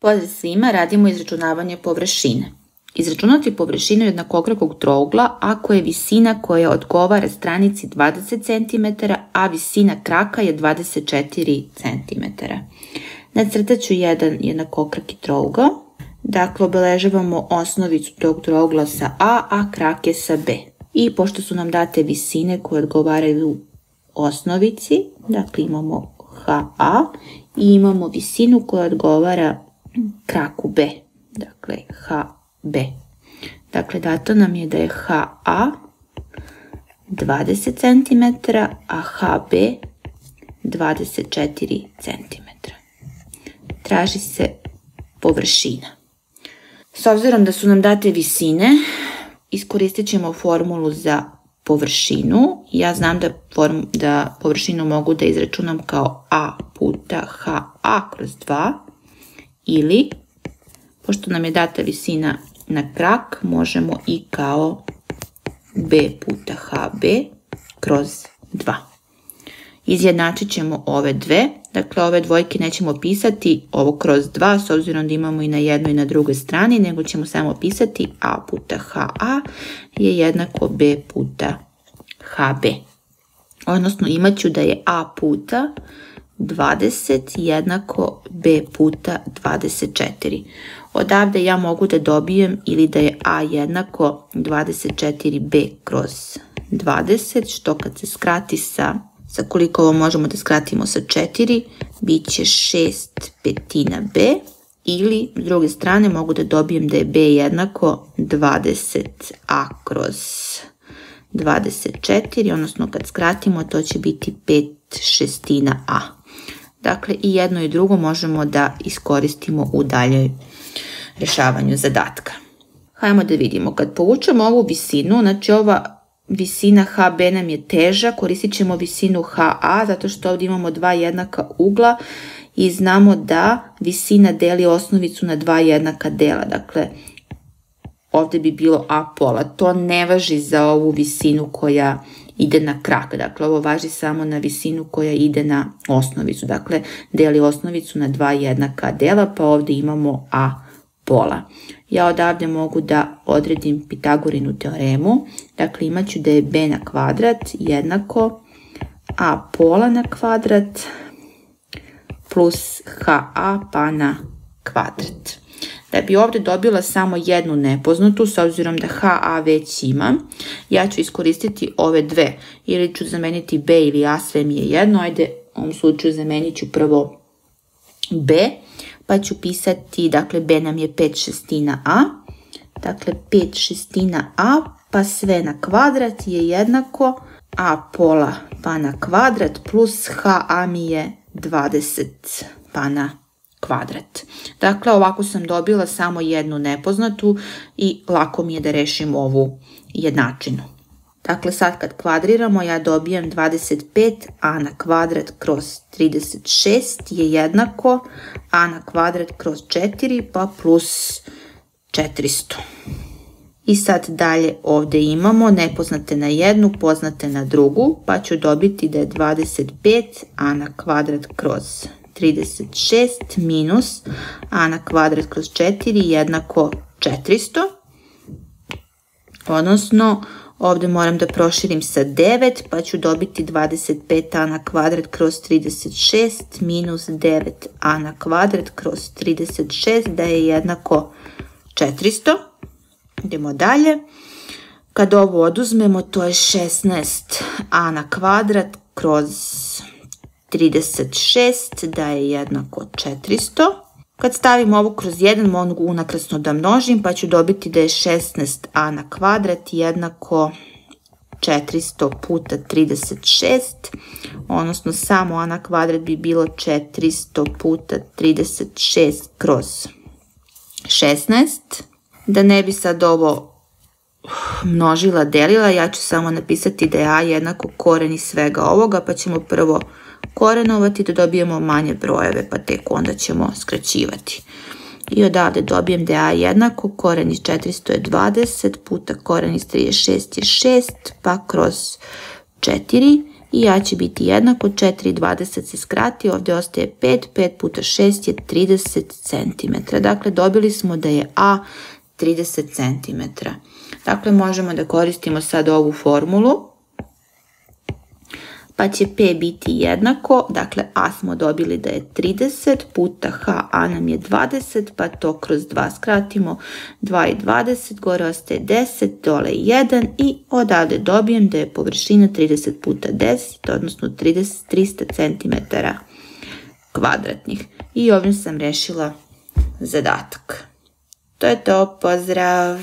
Pozdrav svima, radimo izračunavanje površine. Izračunati površinu jednakokrakog trougla ako je visina koja odgovara stranici 20 cm, a visina kraka je 24 cm. Nacrtat ću jedan jednakokraki trougao. Dakle, obeležavamo osnovicu tog trougla sa A, a krak je sa B. I pošto su nam date visine koje odgovaraju osnovici, dakle imamo HA i imamo visinu koja odgovara kraku B, dakle HB. Dakle, dato nam je da je HA 20 cm, a HB 24 cm. Traži se površina. S obzirom da su nam date visine, iskoristit ćemo formulu za površinu. Ja znam da, da površinu mogu da izračunam kao A puta HA kroz 2 ili, pošto nam je data visina na krak, možemo i kao B puta HB kroz 2. Izjednačit ćemo ove dve, dakle ove dvojke nećemo pisati ovo kroz 2 s obzirom da imamo i na jednoj i na drugoj strani, nego ćemo samo pisati A puta HA je jednako B puta HB. Odnosno imat ću da je A puta 20 jednako b puta 24. Odavde ja mogu da dobijem ili da je a jednako 24b kroz 20, što kad se skrati sa, sa koliko ovo možemo da skratimo sa 4, bit će 6 petina b, ili s druge strane mogu da dobijem da je b jednako 20a kroz 24, odnosno kad skratimo to će biti 5 šestina a. Dakle, i jedno i drugo možemo da iskoristimo u daljoj rešavanju zadatka. Hajmo da vidimo, kad povučemo ovu visinu, znači ova visina HB nam je teža, koristit ćemo visinu HA zato što ovdje imamo dva jednaka ugla i znamo da visina deli osnovicu na dva jednaka dela. Dakle, ovdje bi bilo A pola. To ne važi za ovu visinu koja ide na krak. Dakle, ovo važi samo na visinu koja ide na osnovicu. Dakle, deli osnovicu na dva jednaka dela, pa ovdje imamo A pola. Ja odavde mogu da odredim Pitagorinu teoremu. Dakle, imat ću da je B na kvadrat jednako A pola na kvadrat plus HA pa na kvadrat. Da bi ovdje dobila samo jednu nepoznatu, s obzirom da HA već imam, ja ću iskoristiti ove dve. Ili ću zameniti B ili A, sve mi je jedno. Ajde, u ovom slučaju zamenit ću prvo B, pa ću pisati, dakle B nam je 5 šestina A. Dakle, 5 šestina A, pa sve na kvadrat je jednako A pola pa na kvadrat plus HA mi je 20 pa na kvadrat. Dakle, ovako sam dobila samo jednu nepoznatu i lako mi je da rešim ovu jednačinu. Dakle, sad kad kvadriramo, ja dobijem 25 a na kvadrat kroz 36 je jednako a na kvadrat kroz 4 pa plus 400. I sad dalje ovdje imamo nepoznate na jednu, poznate na drugu, pa ću dobiti da je 25 a na kvadrat kroz 36 minus a na kvadrat kroz 4 jednako 400. Odnosno, ovdje moram da proširim sa 9, pa ću dobiti 25a na kvadrat kroz 36 minus 9a na kvadrat kroz 36, da je jednako 400. Idemo dalje. Kad ovo oduzmemo, to je 16a na kvadrat kroz 36 da je jednako 400. Kad stavim ovo kroz 1 mogu unakrasno da množim pa ću dobiti da je 16a na kvadrat jednako 400 puta 36, odnosno samo a na kvadrat bi bilo 400 puta 36 kroz 16. Da ne bi sad ovo množila, delila, ja ću samo napisati da je a jednako koren iz svega ovoga, pa ćemo prvo korenovati da dobijemo manje brojeve pa tek onda ćemo skraćivati. I odavde dobijem da je a jednako koren iz 400 je 20 puta koren iz 36 je 6 pa kroz 4 i ja će biti jednako 4,20 se skrati, ovdje ostaje 5, 5 puta 6 je 30 cm. Dakle, dobili smo da je A 30 cm. Dakle, možemo da koristimo sad ovu formulu pa će P biti jednako, dakle A smo dobili da je 30 puta H, A nam je 20, pa to kroz 2 skratimo, 2 i 20, gore ostaje 10, dole 1 i odavde dobijem da je površina 30 puta 10, odnosno 30, 300 cm kvadratnih. I ovdje sam rešila zadatak. To je to, pozdrav!